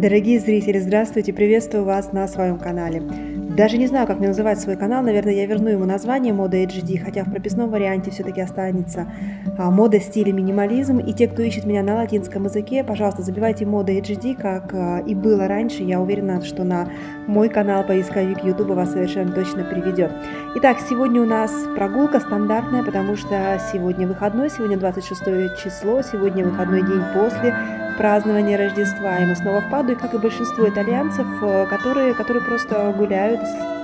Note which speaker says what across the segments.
Speaker 1: Дорогие зрители, здравствуйте, приветствую вас на своем канале. Даже не знаю, как мне называть свой канал, наверное, я верну ему название мода HD, хотя в прописном варианте все-таки останется а, мода стиля минимализм. И те, кто ищет меня на латинском языке, пожалуйста, забивайте мода HD, как а, и было раньше. Я уверена, что на мой канал поисковик YouTube вас совершенно точно приведет. Итак, сегодня у нас прогулка стандартная, потому что сегодня выходной, сегодня 26 число, сегодня выходной день после празднования Рождества. И мы снова в Паду, и как и большинство итальянцев, э, которые, которые просто гуляют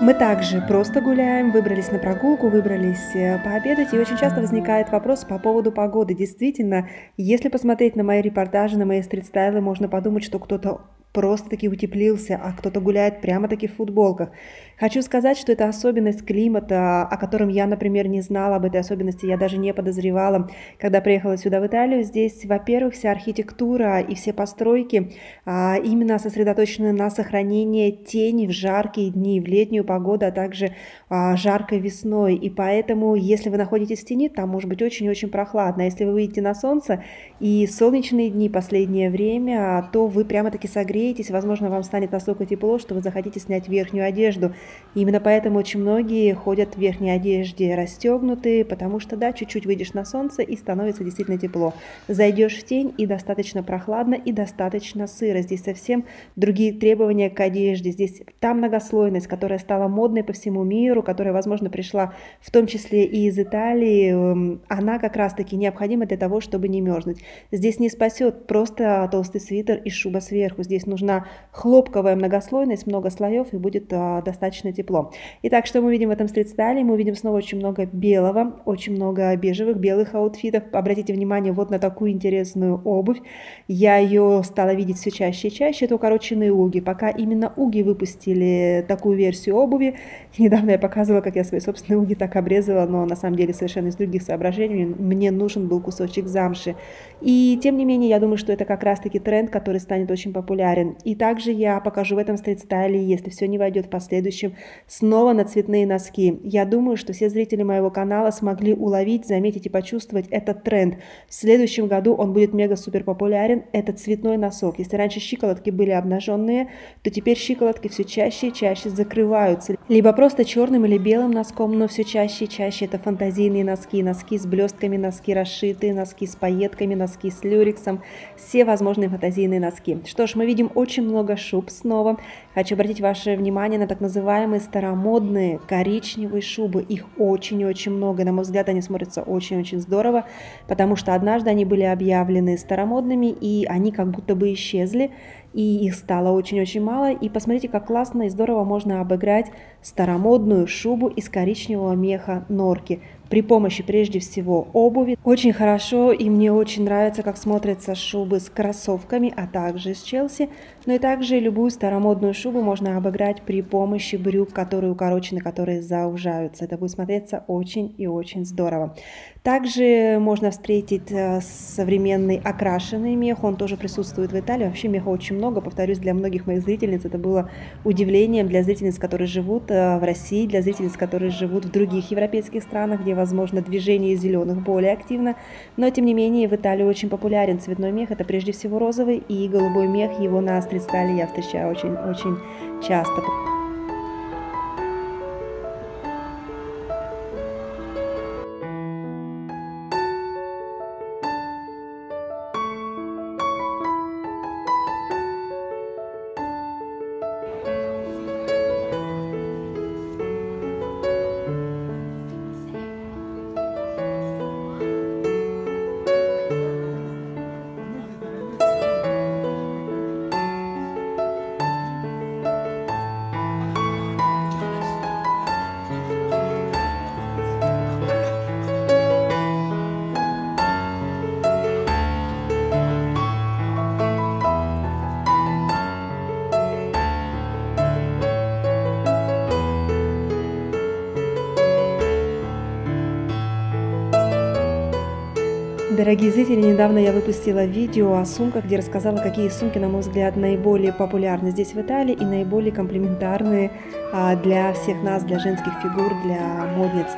Speaker 1: мы также просто гуляем, выбрались на прогулку, выбрались э, пообедать, и очень часто возникает вопрос по поводу погоды. Действительно, если посмотреть на мои репортажи, на мои стрит-стайлы, можно подумать, что кто-то просто-таки утеплился, а кто-то гуляет прямо-таки в футболках. Хочу сказать, что это особенность климата, о котором я, например, не знала, об этой особенности я даже не подозревала, когда приехала сюда в Италию. Здесь, во-первых, вся архитектура и все постройки а, именно сосредоточены на сохранении тени в жаркие дни, в летнюю погоду, а также а, жаркой весной. И поэтому, если вы находитесь в тени, там может быть очень-очень прохладно. А если вы выйдете на солнце и солнечные дни последнее время, то вы прямо-таки согреетесь, возможно, вам станет настолько тепло, что вы захотите снять верхнюю одежду. Именно поэтому очень многие ходят в верхней одежде расстегнутые, потому что, да, чуть-чуть выйдешь на солнце и становится действительно тепло. Зайдешь в тень и достаточно прохладно и достаточно сыро. Здесь совсем другие требования к одежде. Здесь та многослойность, которая стала модной по всему миру, которая, возможно, пришла в том числе и из Италии, эм, она как раз-таки необходима для того, чтобы не мерзнуть. Здесь не спасет просто толстый свитер и шуба сверху. Здесь нужна хлопковая многослойность, много слоев, и будет а, достаточно достаточно тепло. Итак, что мы видим в этом стрит-стайле? Мы видим снова очень много белого, очень много бежевых, белых аутфитов. Обратите внимание вот на такую интересную обувь. Я ее стала видеть все чаще и чаще. Это укороченные уги. Пока именно уги выпустили такую версию обуви. Недавно я показывала, как я свои собственные уги так обрезала, но на самом деле совершенно из других соображений. Мне нужен был кусочек замши. И тем не менее, я думаю, что это как раз-таки тренд, который станет очень популярен. И также я покажу в этом стрит-стайле, если все не войдет в последующем, общем, снова на цветные носки. Я думаю, что все зрители моего канала смогли уловить, заметить и почувствовать этот тренд. В следующем году он будет мега-супер популярен. Это цветной носок. Если раньше щиколотки были обнаженные, то теперь щиколотки все чаще и чаще закрываются. Либо просто черным или белым носком, но все чаще и чаще это фантазийные носки. Носки с блестками, носки расшитые, носки с пайетками, носки с люрексом. Все возможные фантазийные носки. Что ж, мы видим очень много шуб снова. Хочу обратить ваше внимание на так называемые называемые старомодные коричневые шубы. Их очень-очень много. На мой взгляд, они смотрятся очень-очень здорово, потому что однажды они были объявлены старомодными, и они как будто бы исчезли, и их стало очень-очень мало. И посмотрите, как классно и здорово можно обыграть старомодную шубу из коричневого меха норки при помощи прежде всего обуви. Очень хорошо и мне очень нравится, как смотрятся шубы с кроссовками, а также с Челси. Но и также любую старомодную шубу можно обыграть при помощи брюк, которые укорочены, которые заужаются. Это будет смотреться очень и очень здорово. Также можно встретить э, современный окрашенный мех, он тоже присутствует в Италии. Вообще меха очень много, повторюсь, для многих моих зрительниц это было удивлением, для зрительниц, которые живут э, в России, для зрительниц, которые живут в других европейских странах, где возможно, движение зеленых более активно, но тем не менее в Италии очень популярен цветной мех, это прежде всего розовый и голубой мех, его на стрит-стайле я встречаю очень-очень часто. Дорогие зрители, недавно я выпустила видео о сумках, где рассказала, какие сумки, на мой взгляд, наиболее популярны здесь в Италии и наиболее комплементарные а, для всех нас, для женских фигур, для модниц.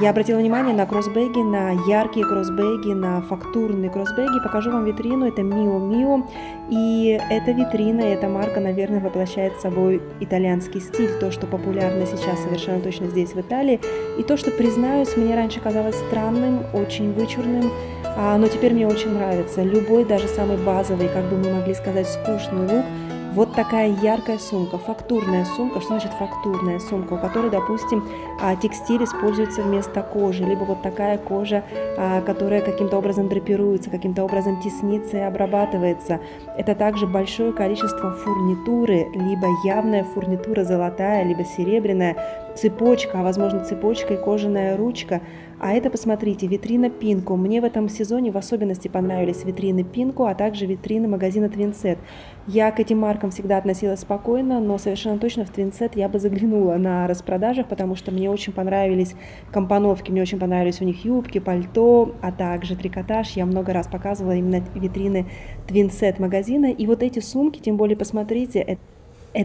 Speaker 1: Я обратила внимание на кроссбеги, на яркие кроссбеги, на фактурные кроссбеги. Покажу вам витрину, это Mio Mio. И эта витрина, эта марка, наверное, воплощает собой итальянский стиль, то, что популярно сейчас совершенно точно здесь, в Италии. И то, что, признаюсь, мне раньше казалось странным, очень вычурным, а, но теперь мне очень нравится. Любой, даже самый базовый, как бы мы могли сказать, скучный лук – вот такая яркая сумка, фактурная сумка. Что значит фактурная сумка? У которой, допустим, а, текстиль используется вместо кожи, либо вот такая кожа, а, которая каким-то образом драпируется, каким-то образом теснится и обрабатывается. Это также большое количество фурнитуры, либо явная фурнитура золотая, либо серебряная, цепочка, а возможно цепочка и кожаная ручка – а это, посмотрите, витрина Пинку. Мне в этом сезоне в особенности понравились витрины Пинку, а также витрины магазина Твинсет. Я к этим маркам всегда относилась спокойно, но совершенно точно в Твинсет я бы заглянула на распродажах, потому что мне очень понравились компоновки, мне очень понравились у них юбки, пальто, а также трикотаж. Я много раз показывала именно витрины Твинсет магазина. И вот эти сумки, тем более посмотрите, это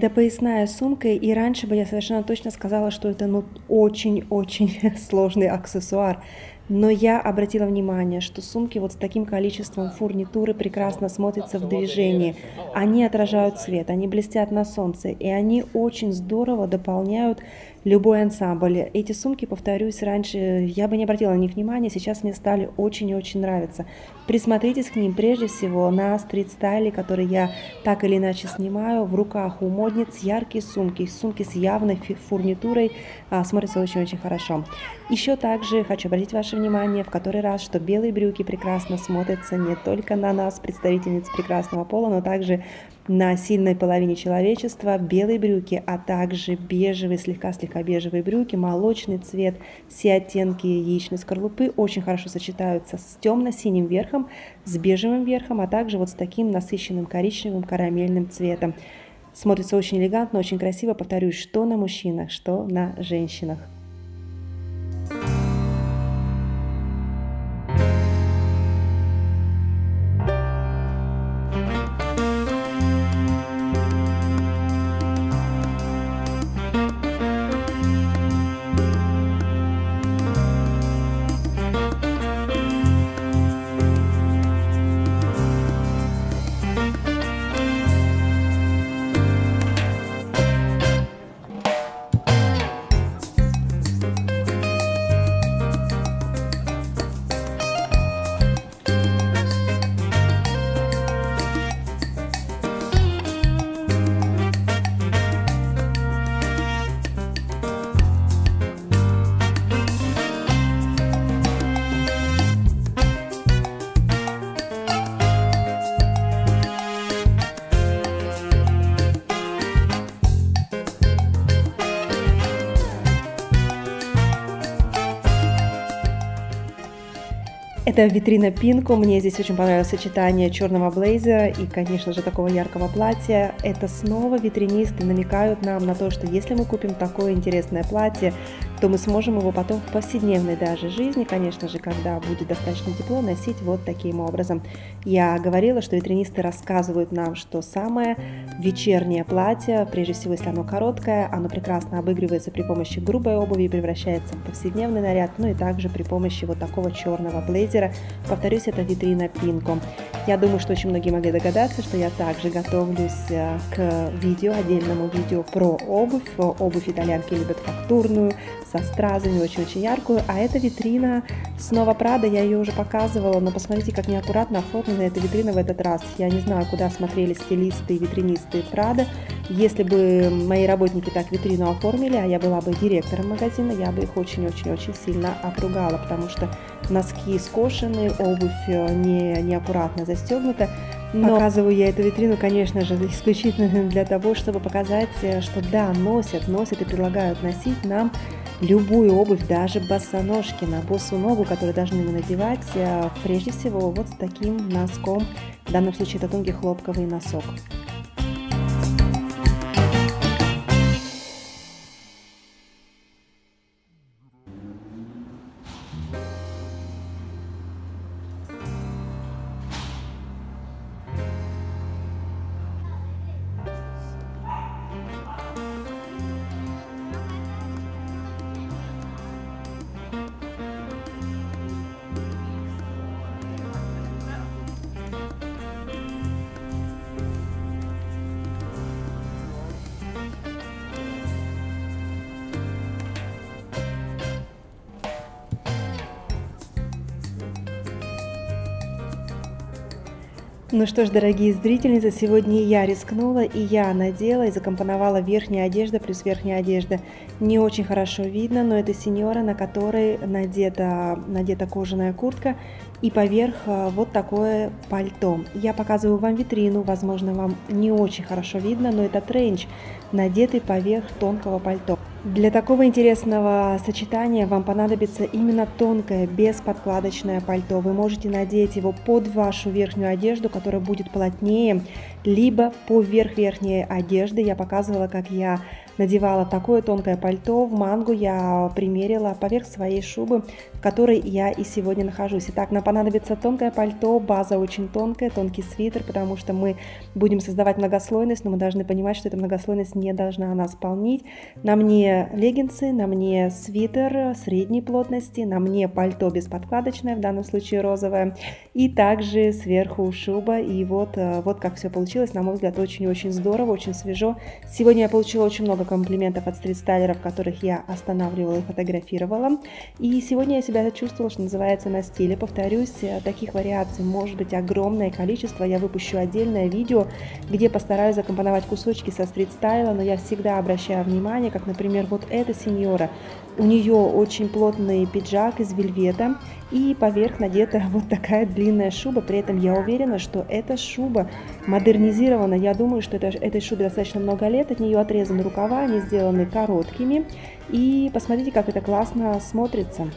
Speaker 1: поясная сумка, и раньше бы я совершенно точно сказала, что это ну очень-очень сложный аксессуар. Но я обратила внимание, что сумки вот с таким количеством фурнитуры прекрасно смотрятся в движении. Они отражают свет, они блестят на солнце, и они очень здорово дополняют любой ансамбль. Эти сумки, повторюсь, раньше я бы не обратила на них внимания, сейчас мне стали очень и очень нравиться. Присмотритесь к ним прежде всего на стрит-стайле, который я так или иначе снимаю. В руках у модниц яркие сумки, сумки с явной фурнитурой а, смотрятся очень-очень хорошо. Еще также хочу обратить ваше внимание в который раз, что белые брюки прекрасно смотрятся не только на нас, представительниц прекрасного пола, но также на сильной половине человечества белые брюки, а также бежевые, слегка-слегка бежевые брюки, молочный цвет, все оттенки яичной скорлупы очень хорошо сочетаются с темно-синим верхом, с бежевым верхом, а также вот с таким насыщенным коричневым карамельным цветом. Смотрится очень элегантно, очень красиво, повторюсь, что на мужчинах, что на женщинах. Это витрина Пинку. Мне здесь очень понравилось сочетание черного блейзера и, конечно же, такого яркого платья. Это снова витринисты намекают нам на то, что если мы купим такое интересное платье, то мы сможем его потом в повседневной даже жизни, конечно же, когда будет достаточно тепло, носить вот таким образом. Я говорила, что витринисты рассказывают нам, что самое вечернее платье, прежде всего, если оно короткое, оно прекрасно обыгрывается при помощи грубой обуви и превращается в повседневный наряд, ну и также при помощи вот такого черного блейзера. Повторюсь, это витрина Пинко. Я думаю, что очень многие могли догадаться, что я также готовлюсь э, к видео, отдельному видео про обувь. Обувь итальянки любят фактурную, со стразами, очень-очень яркую. А эта витрина снова Прада, я ее уже показывала, но посмотрите, как неаккуратно оформлена эта витрина в этот раз. Я не знаю, куда смотрели стилисты и витринисты Прада. Если бы мои работники так витрину оформили, а я была бы директором магазина, я бы их очень-очень-очень сильно отругала, потому что носки скошены, обувь э, не, неаккуратно застегнута. Но показываю я эту витрину, конечно же, исключительно для того, чтобы показать, э, что да, носят, носят и предлагают носить нам любую обувь, даже босоножки на босу ногу, которую должны мы надевать, э, прежде всего вот с таким носком, в данном случае это тонкий хлопковый носок. Ну что ж, дорогие зрительницы, сегодня я рискнула, и я надела и закомпоновала верхняя одежда плюс верхняя одежда. Не очень хорошо видно, но это сеньора, на которой надета, надета кожаная куртка и поверх а, вот такое пальто. Я показываю вам витрину, возможно, вам не очень хорошо видно, но это тренч, надетый поверх тонкого пальто. Для такого интересного сочетания вам понадобится именно тонкое, бесподкладочное пальто. Вы можете надеть его под вашу верхнюю одежду, которая будет плотнее, либо поверх верхней одежды. Я показывала, как я надевала такое тонкое пальто в мангу, я примерила поверх своей шубы, в которой я и сегодня нахожусь. Итак, нам понадобится тонкое пальто, база очень тонкая, тонкий свитер, потому что мы будем создавать многослойность, но мы должны понимать, что эта многослойность не должна нас полнить. На мне леггинсы, на мне свитер средней плотности, на мне пальто бесподкладочное, в данном случае розовое, и также сверху шуба. И вот, э, вот как все получилось, на мой взгляд, очень-очень здорово, очень свежо. Сегодня я получила очень много комплиментов от стрит-стайлеров, которых я останавливала и фотографировала. И сегодня я себя чувствовала, что называется, на стиле. Повторюсь, э, таких вариаций может быть огромное количество. Я выпущу отдельное видео, где постараюсь закомпоновать кусочки со стрит-стайла, но я всегда обращаю внимание, как, например, вот эта сеньора. У нее очень плотный пиджак из вельвета, и поверх надета вот такая длинная шуба. При этом я уверена, что эта шуба модернизирована. Я думаю, что это, этой шубе достаточно много лет. От нее отрезаны рукава, они сделаны короткими. И посмотрите, как это классно смотрится.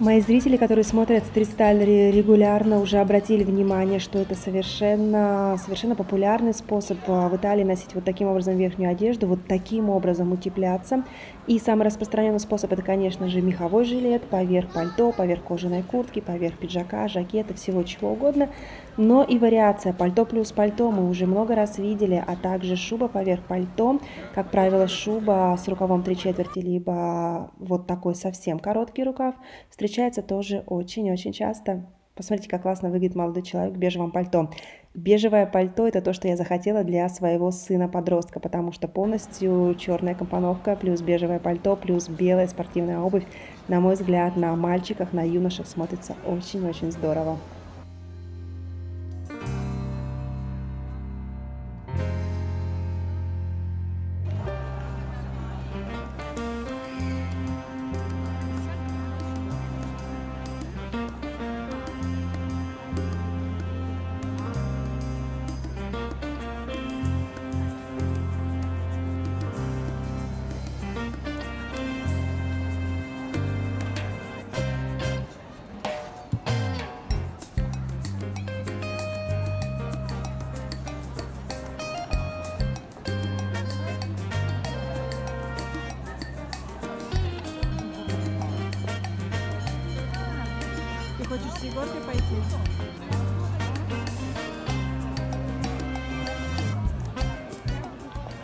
Speaker 1: Мои зрители, которые смотрят стрит-стайл регулярно, уже обратили внимание, что это совершенно, совершенно популярный способ а, в Италии носить вот таким образом верхнюю одежду, вот таким образом утепляться. И самый распространенный способ это, конечно же, меховой жилет поверх пальто, поверх кожаной куртки, поверх пиджака, жакета, всего чего угодно. Но и вариация пальто плюс пальто мы уже много раз видели, а также шуба поверх пальто, как правило, шуба с рукавом 3 четверти, либо вот такой совсем короткий рукав, встречается тоже очень-очень часто. Посмотрите, как классно выглядит молодой человек в бежевом пальто. Бежевое пальто – это то, что я захотела для своего сына-подростка, потому что полностью черная компоновка, плюс бежевое пальто, плюс белая спортивная обувь, на мой взгляд, на мальчиках, на юношах смотрится очень-очень здорово.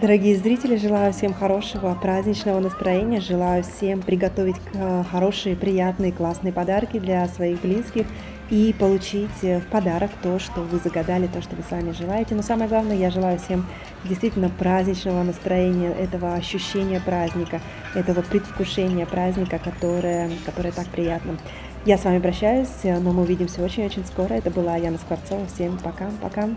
Speaker 1: Дорогие зрители, желаю всем хорошего праздничного настроения, желаю всем приготовить э, хорошие, приятные, классные подарки для своих близких и получить э, в подарок то, что вы загадали, то, что вы сами желаете. Но самое главное, я желаю всем действительно праздничного настроения, этого ощущения праздника, этого предвкушения праздника, которое, которое так приятно. Я с вами прощаюсь, но мы увидимся очень-очень скоро. Это была Яна Скворцова. Всем пока-пока.